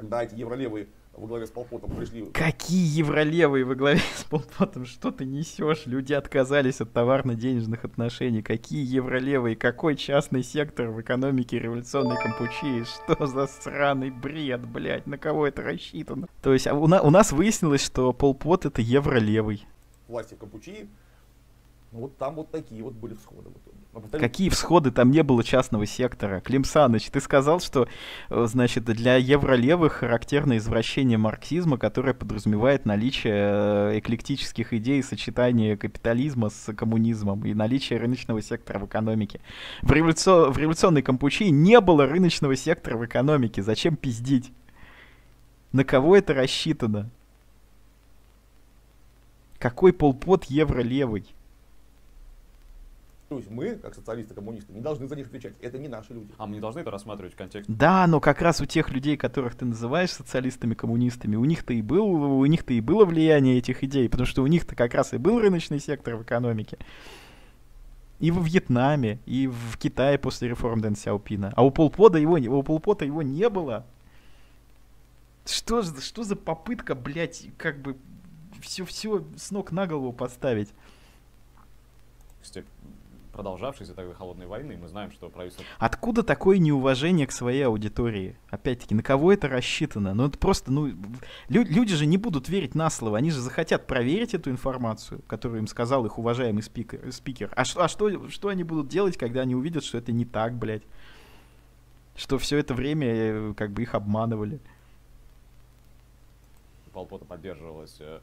когда эти евролевые во главе с Полпотом пришли... Какие евролевые во главе с Полпотом? Что ты несешь? Люди отказались от товарно-денежных отношений. Какие евролевые? Какой частный сектор в экономике революционной Кампучии? Что за сраный бред, блядь? На кого это рассчитано? То есть а у, на, у нас выяснилось, что Полпот это евролевый. Власти в Кампучии вот там вот такие вот были всходы в итоге. Повторю... Какие всходы? Там не было частного сектора. Клим Саныч, ты сказал, что, э, значит, для евролевых характерно извращение марксизма, которое подразумевает наличие э, эклектических идей, сочетание капитализма с коммунизмом и наличие рыночного сектора в экономике. В, революци... в революционной Кампучии не было рыночного сектора в экономике. Зачем пиздить? На кого это рассчитано? Какой полпот евролевый? Мы, как социалисты, коммунисты, не должны за них отвечать. Это не наши люди. А мы не должны это рассматривать в контексте? Да, но как раз у тех людей, которых ты называешь социалистами, коммунистами, у них-то и, был, у них-то и было влияние этих идей, потому что у них-то как раз и был рыночный сектор в экономике. И во Вьетнаме, и в Китае после реформ Дэн Сяопина. А у Полпота его, у Полпота его не было. Что, что за попытка, блядь, как бы все-все с ног на голову поставить? Продолжавшейся такой холодной войны. Мы знаем, что правительство... Откуда такое неуважение к своей аудитории? Опять-таки, на кого это рассчитано? Ну, это просто, ну, лю- люди же не будут верить на слово. Они же захотят проверить эту информацию, которую им сказал их уважаемый спикер. спикер. А, что, а что, что они будут делать, когда они увидят, что это не так, блядь? Что все это время э, как бы их обманывали. Полпота поддерживалась Э,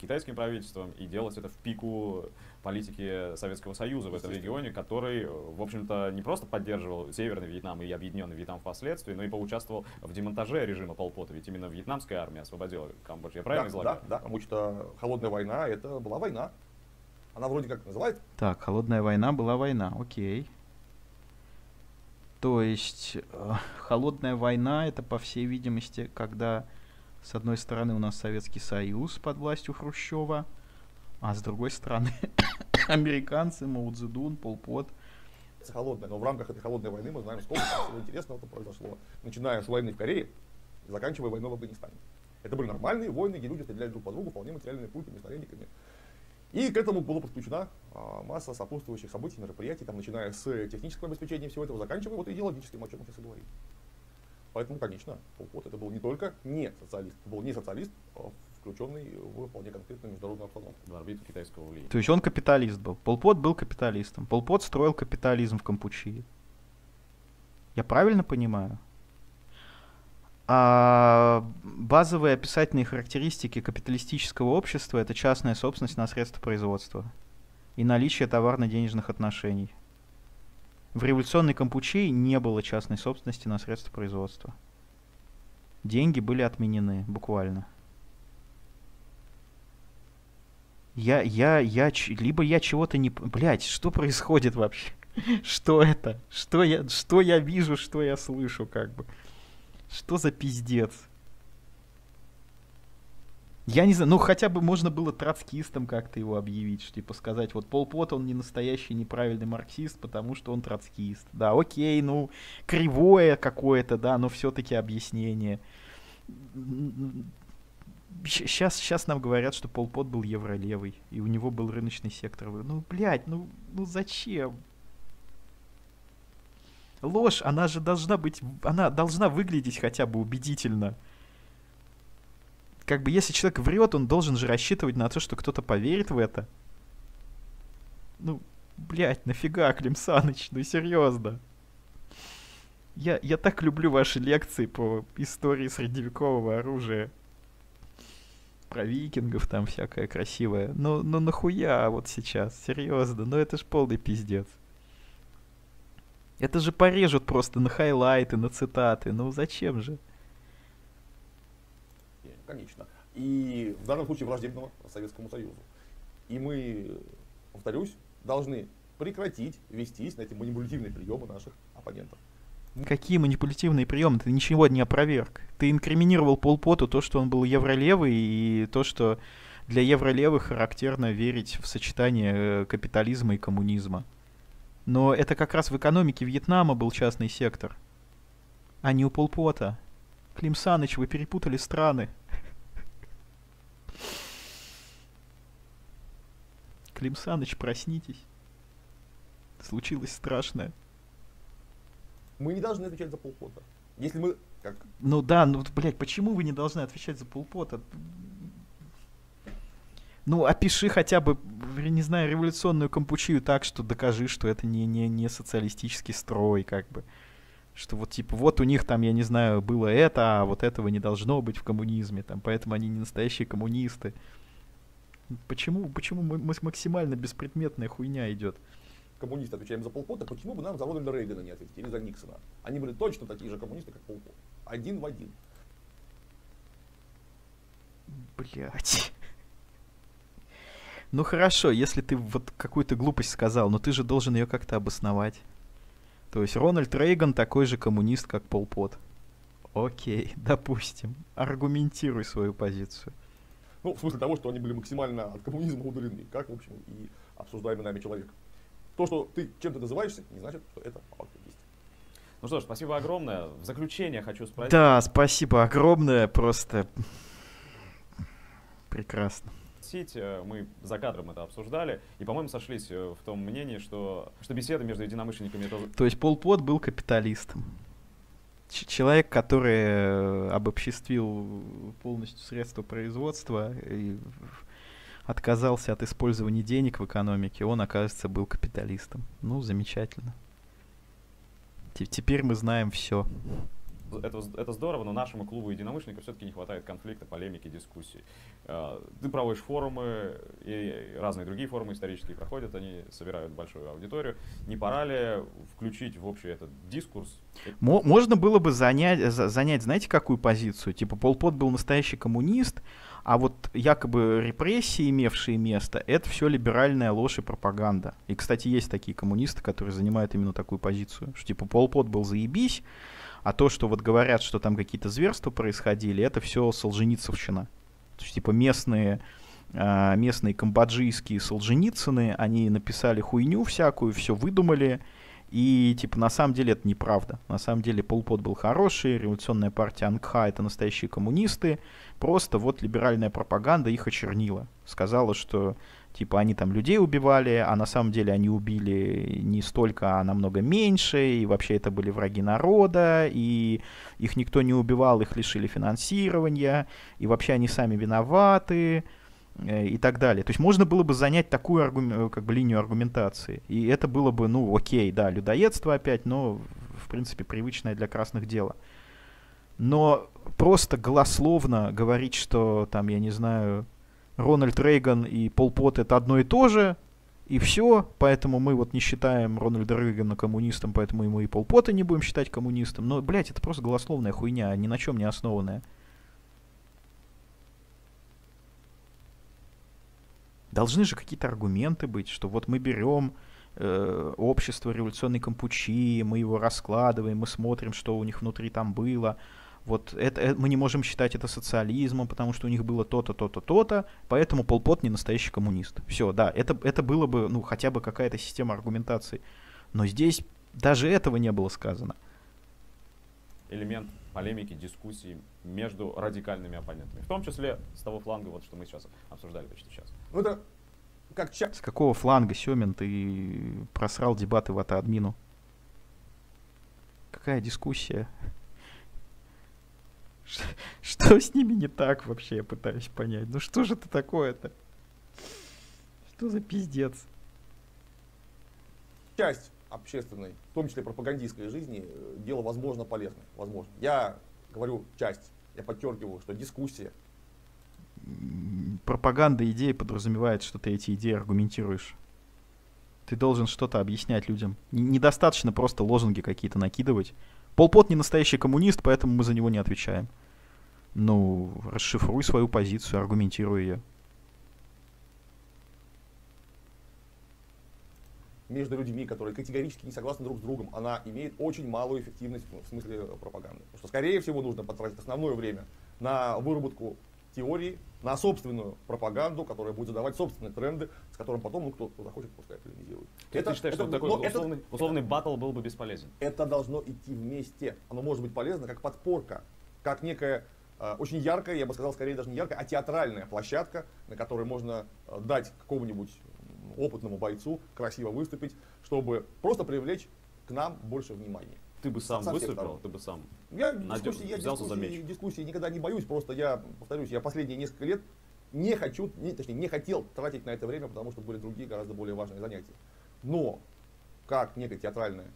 китайским правительством и делать это в пику политики Советского Союза в этом регионе, который, э, в общем-то, не просто поддерживал Северный Вьетнам и Объединенный Вьетнам впоследствии, но и поучаствовал в демонтаже режима Полпота, ведь именно вьетнамская армия освободила Камбоджу. Я правильно да, излагаю? Да, да, потому что холодная война это была война. Она вроде как называется. Так, холодная война была война, окей. То есть э, холодная война это, по всей видимости, когда с одной стороны у нас Советский Союз под властью Хрущева, а с другой стороны американцы, Мао Цзэдун, Пол Пот. Холодная, но в рамках этой холодной войны мы знаем, сколько всего интересного произошло, начиная с войны в Корее и заканчивая войной в Афганистане. Это были нормальные войны, где люди стреляли друг по другу вполне материальными пульками, снарядниками. И к этому была подключена а, масса сопутствующих событий, мероприятий, там, начиная с технического обеспечения всего этого, заканчивая вот идеологическим, о чем мы сейчас и говорим. Поэтому, конечно, Полпот это был не только не социалист, это был не социалист, а включенный в вполне конкретную международную обстановку. В орбиту китайского влияния. То есть он капиталист был. Полпот был капиталистом. Полпот строил капитализм в Кампучии. Я правильно понимаю? А базовые описательные характеристики капиталистического общества это частная собственность на средства производства и наличие товарно-денежных отношений. В революционной Кампучии не было частной собственности на средства производства. Деньги были отменены, буквально. Я, я, я, либо я чего-то не... Блять, что происходит вообще? Что это? Что я, что я вижу, что я слышу, как бы? Что за пиздец? Я не знаю, ну хотя бы можно было троцкистом как-то его объявить, что типа сказать, вот Пол Пот, он не настоящий неправильный марксист, потому что он троцкист. Да, окей, ну, кривое какое-то, да, но все-таки объяснение. Сейчас, сейчас нам говорят, что Пол Пот был евролевый, и у него был рыночный сектор. Ну, блядь, ну, ну зачем? Ложь, она же должна быть, она должна выглядеть хотя бы убедительно как бы если человек врет, он должен же рассчитывать на то, что кто-то поверит в это. Ну, блядь, нафига, Клим Саныч, ну серьезно. Я, я так люблю ваши лекции по истории средневекового оружия. Про викингов там всякое красивое. Ну, ну нахуя вот сейчас, серьезно, ну это ж полный пиздец. Это же порежут просто на хайлайты, на цитаты. Ну зачем же? Конечно. И в данном случае враждебного Советскому Союзу. И мы, повторюсь, должны прекратить вестись на эти манипулятивные приемы наших оппонентов. Какие манипулятивные приемы? Ты ничего не опроверг. Ты инкриминировал Полпоту то, что он был евролевый, и то, что для евролевых характерно верить в сочетание э, капитализма и коммунизма. Но это как раз в экономике Вьетнама был частный сектор, а не у Полпота Клим Саныч, вы перепутали страны. Клим Саныч, проснитесь. Случилось страшное. Мы не должны отвечать за полпота. Если мы, как... Ну да, ну, блядь, почему вы не должны отвечать за полпота? Ну, опиши хотя бы, не знаю, революционную кампучию так, что докажи, что это не, не, не социалистический строй, как бы. Что вот, типа, вот у них там, я не знаю, было это, а вот этого не должно быть в коммунизме, там, поэтому они не настоящие коммунисты. Почему, почему максимально беспредметная хуйня идет? коммунисты отвечаем за полпота, почему бы нам за Рональда Рейгана не ответить или за Никсона? Они были точно такие же коммунисты, как полпот. Один в один. Блять. Ну хорошо, если ты вот какую-то глупость сказал, но ты же должен ее как-то обосновать. То есть Рональд Рейган такой же коммунист, как Пол Пот. Окей, допустим. Аргументируй свою позицию. Ну, в смысле того, что они были максимально от коммунизма удалены, как, в общем, и обсуждаемый нами человек. То, что ты чем-то называешься, не значит, что это есть. Ну что ж, спасибо огромное. В заключение хочу спросить. Да, спасибо огромное, просто прекрасно. Э, мы за кадром это обсуждали, и, по-моему, сошлись э, в том мнении, что, что беседа между единомышленниками... Это... То есть Пол Пот был капиталистом. Человек, который э, обобществил полностью средства производства и отказался от использования денег в экономике, он, оказывается, был капиталистом. Ну, замечательно. Теперь мы знаем все. Это, это здорово, но нашему клубу единомышленников все-таки не хватает конфликта, полемики, дискуссий. А, ты проводишь форумы, и разные другие форумы исторические проходят, они собирают большую аудиторию. Не пора ли включить в общий этот дискурс? Можно было бы занять, занять, знаете, какую позицию? Типа Полпот был настоящий коммунист, а вот якобы репрессии, имевшие место, это все либеральная ложь и пропаганда. И, кстати, есть такие коммунисты, которые занимают именно такую позицию, что типа Полпот был заебись, а то, что вот говорят, что там какие-то зверства происходили, это все Солженицовщина. То есть, типа, местные, а, местные камбоджийские Солженицыны, они написали хуйню всякую, все выдумали, и, типа, на самом деле это неправда. На самом деле Полпот был хороший, революционная партия Ангха — это настоящие коммунисты. Просто вот либеральная пропаганда их очернила. Сказала, что, типа, они там людей убивали, а на самом деле они убили не столько, а намного меньше, и вообще это были враги народа, и их никто не убивал, их лишили финансирования, и вообще они сами виноваты, и так далее. То есть можно было бы занять такую. Э, как бы линию аргументации. И это было бы, ну, окей, да, людоедство опять, но, в принципе, привычное для красных дело. Но просто голословно говорить, что там, я не знаю, Рональд Рейган и Пол Пот это одно и то же, и все, поэтому мы вот не считаем Рональда Рейгана коммунистом, поэтому мы и Пол Пота не будем считать коммунистом. Но, блядь, это просто голословная хуйня, ни на чем не основанная. Должны же какие-то аргументы быть, что вот мы берем э, общество революционной Кампучи, мы его раскладываем, мы смотрим, что у них внутри там было. Вот это, это мы не можем считать это социализмом, потому что у них было то-то, то-то, то-то, поэтому Полпот не настоящий коммунист. Все, да, это, это было бы, ну, хотя бы какая-то система аргументации. Но здесь даже этого не было сказано. Элемент полемики, дискуссии между радикальными оппонентами. В том числе с того фланга, вот, что мы сейчас обсуждали почти сейчас. Ну это как ча... С какого фланга, Семин, ты просрал дебаты в админу? Какая дискуссия? Что с ними не так вообще, я пытаюсь понять. Ну что же это такое-то? Что за пиздец? Часть общественной, в том числе пропагандистской жизни, э, дело возможно полезное. Возможно. Я говорю часть, я подчеркиваю, что дискуссия. Пропаганда идеи подразумевает, что ты эти идеи аргументируешь. Ты должен что-то объяснять людям. Недостаточно просто лозунги какие-то накидывать. Полпот не настоящий коммунист, поэтому мы за него не отвечаем. Ну, расшифруй свою позицию, аргументируй ее. между людьми, которые категорически не согласны друг с другом, она имеет очень малую эффективность в смысле пропаганды. Потому что, скорее всего, нужно потратить основное время на выработку теории, на собственную пропаганду, которая будет задавать собственные тренды, с которым потом ну, кто, кто захочет, пускай полемизирует. Это, ты считаешь, это, что такой условный, это, условный батл был бы бесполезен? Это должно идти вместе. Оно может быть полезно как подпорка как некая э, очень яркая, я бы сказал, скорее даже не яркая, а театральная площадка, на которой можно э, дать какому-нибудь опытному бойцу красиво выступить, чтобы просто привлечь к нам больше внимания. Ты бы сам выступил, ты бы сам. Я, Надел- дискуссии, я дискуссии, дискуссии никогда не боюсь, просто я, повторюсь, я последние несколько лет не хочу, не, точнее, не хотел тратить на это время, потому что были другие, гораздо более важные занятия. Но, как некое театральное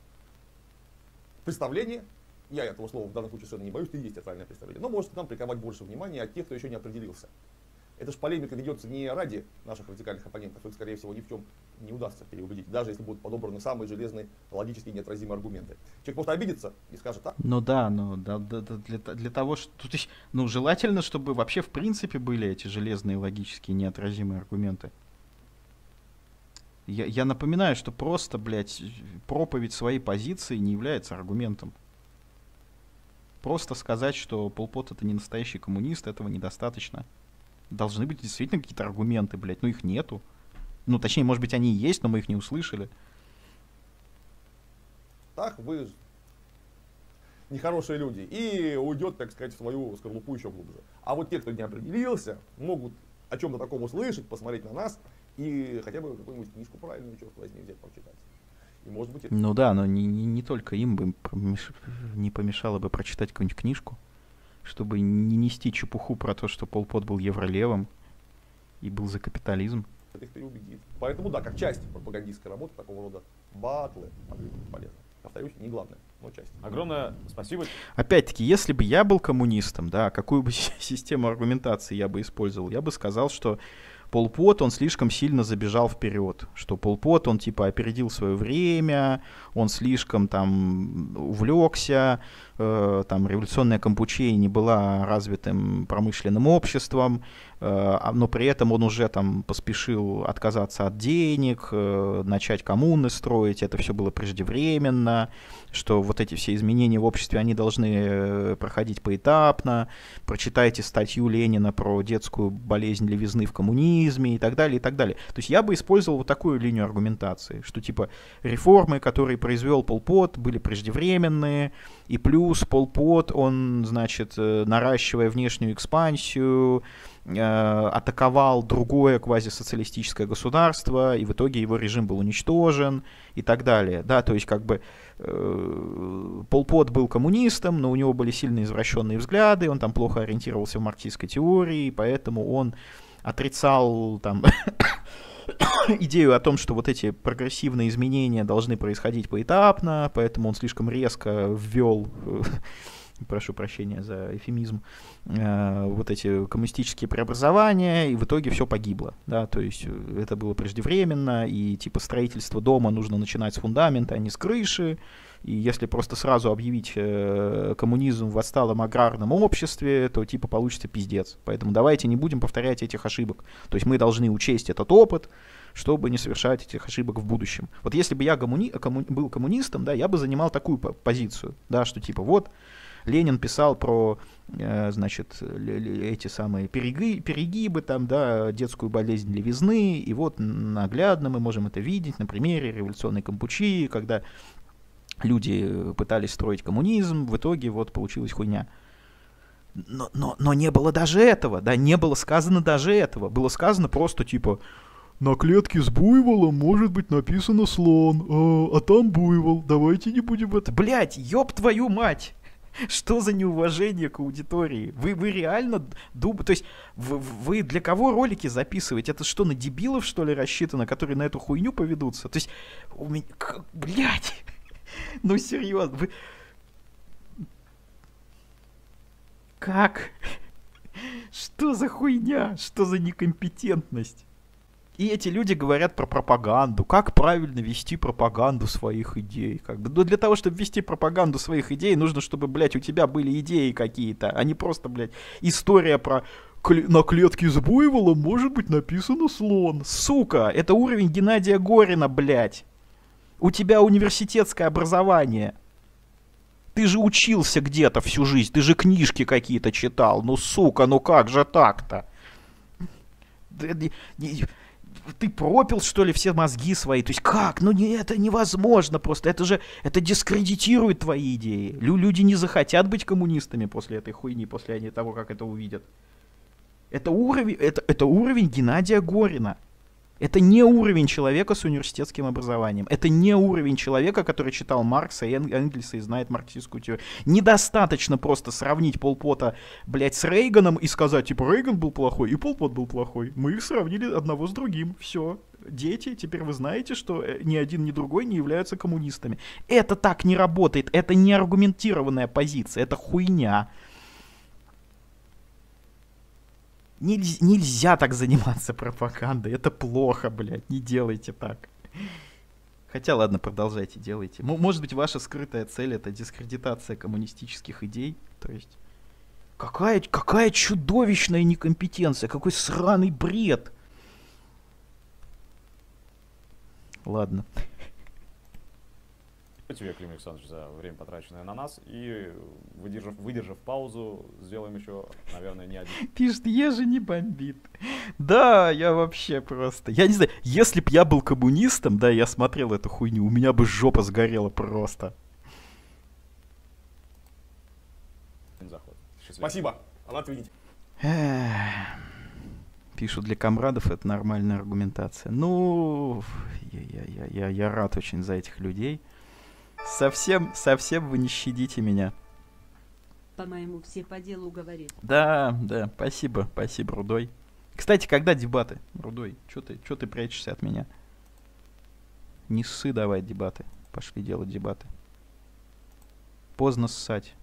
представление, я этого слова в данном случае совершенно не боюсь, и есть театральное представление, но может нам приковать больше внимания от тех, кто еще не определился. Это же полемика ведется не ради наших радикальных оппонентов, их, скорее всего, ни в чем не удастся переубедить, даже если будут подобраны самые железные, логически неотразимые аргументы. Человек просто обидится и скажет, а, Ну да, ну да, да, да, для, для того, что тут ну желательно, чтобы вообще в принципе были эти железные логические неотразимые аргументы. Я, я напоминаю, что просто, блядь, проповедь своей позиции не является аргументом. Просто сказать, что Полпот это не настоящий коммунист, этого недостаточно. Должны быть действительно какие-то аргументы, блядь, но их нету. Ну, точнее, может быть, они и есть, но мы их не услышали. так вы нехорошие люди. И уйдет, так сказать, в свою скорлупу еще глубже. А вот те, кто не определился, могут о чем-то таком услышать, посмотреть на нас и хотя бы какую-нибудь книжку правильную, черт возьми, взять, почитать. И может быть, это Ну да, но не, не, не только им бы промеш- не помешало бы прочитать какую-нибудь книжку, чтобы не нести чепуху про то, что Полпот был евролевым и был за капитализм. Их переубедит. Поэтому да, как часть пропагандистской работы такого рода батлы могли быть полезны. Повторюсь, не главное, но часть. Огромное спасибо. Опять-таки, если бы я был коммунистом, да, какую бы си- систему аргументации я бы использовал, я бы сказал, что Полпот, он слишком сильно забежал вперед, что Полпот, он типа опередил свое время, он слишком там увлекся, э, там революционная Кампучия не была развитым промышленным обществом, э, а- но при этом он уже там поспешил отказаться от денег, э, начать коммуны строить, это все было преждевременно, что вот эти все изменения в обществе, они должны э, проходить поэтапно. Прочитайте статью Ленина про детскую болезнь левизны в коммунизме и так далее, и так далее. То есть я бы использовал вот такую линию аргументации, что типа реформы, которые произвел Полпот, были преждевременные, и плюс Полпот, он, значит, э, наращивая внешнюю экспансию, э, атаковал другое квазисоциалистическое государство, и в итоге его режим был уничтожен, и так далее. Да, то есть как бы э, Полпот был коммунистом, но у него были сильно извращенные взгляды, он там плохо ориентировался в марксистской теории, поэтому он отрицал там идею о том, что вот эти прогрессивные изменения должны происходить поэтапно, поэтому он слишком резко ввел, э, прошу прощения за эфемизм, э, вот эти коммунистические преобразования, и в итоге все погибло, да, то есть э, это было преждевременно, и типа строительство дома нужно начинать с фундамента, а не с крыши, и если просто сразу объявить э, коммунизм в отсталом аграрном обществе, то типа получится пиздец. Поэтому давайте не будем повторять этих ошибок. То есть мы должны учесть этот опыт, чтобы не совершать этих ошибок в будущем. Вот если бы я коммуни- комму- был коммунистом, да, я бы занимал такую по- позицию, да, что типа вот Ленин писал про, э, значит, эти самые переги- перегибы, там, да, детскую болезнь левизны, и вот наглядно мы можем это видеть на примере революционной Кампучии, когда люди э, пытались строить коммунизм, в итоге вот получилась хуйня. Но, но, но не было даже этого, да, не было сказано даже этого. Было сказано просто типа, на клетке с буйволом может быть написано слон, а, а там буйвол, давайте не будем это... Блять, ёб твою мать! Что за неуважение к аудитории? Вы, вы реально думаете... То есть вы, вы для кого ролики записываете? Это что, на дебилов, что ли, рассчитано, которые на эту хуйню поведутся? То есть у меня... Блядь! Ну серьезно, вы... Как? Что за хуйня? Что за некомпетентность? И эти люди говорят про пропаганду. Как правильно вести пропаганду своих идей? Как бы, ну, для того, чтобы вести пропаганду своих идей, нужно, чтобы, блядь, у тебя были идеи какие-то, а не просто, блядь, история про на клетке с буйволом может быть написано слон. Сука, это уровень Геннадия Горина, блядь. У тебя университетское образование. Ты же учился где-то всю жизнь, ты же книжки какие-то читал. Ну, сука, ну как же так-то? Ты пропил, что ли, все мозги свои? То есть как? Ну не, это невозможно просто. Это же, это дискредитирует твои идеи. Лю люди не захотят быть коммунистами после этой хуйни, после они того, как это увидят. Это уровень, это, это уровень Геннадия Горина. Это не уровень человека с университетским образованием. Это не уровень человека, который читал Маркса и Энгельса и знает марксистскую теорию. Недостаточно просто сравнить Полпота, блядь, с Рейганом и сказать, типа, Рейган был плохой и Полпот был плохой. Мы их сравнили одного с другим. Все. Дети, теперь вы знаете, что э, ни один, ни другой не являются коммунистами. Это так не работает. Это не аргументированная позиция. Это хуйня. Нельзя, нельзя так заниматься пропагандой. Это плохо, блядь. Не делайте так. Хотя, ладно, продолжайте, делайте. Может быть, ваша скрытая цель это дискредитация коммунистических идей. То есть, какая, какая чудовищная некомпетенция, какой сраный бред. Ладно тебе, Клим Александрович, за время, потраченное на нас. И, выдержав, выдержав паузу, сделаем еще, наверное, не один. Пишет, Ежи не бомбит. Да, я вообще просто... Я не знаю, если б я был коммунистом, да, я смотрел эту хуйню, у меня бы жопа сгорела просто. Заход. Спасибо. Рад видеть. Пишут, для комрадов это нормальная аргументация. Ну, я, я, я, я, я рад очень за этих людей. Совсем, совсем вы не щадите меня. По-моему, все по делу говорит. Да, да, спасибо, спасибо, Рудой. Кстати, когда дебаты? Рудой, что ты, чё ты прячешься от меня? Не ссы давай дебаты. Пошли делать дебаты. Поздно ссать.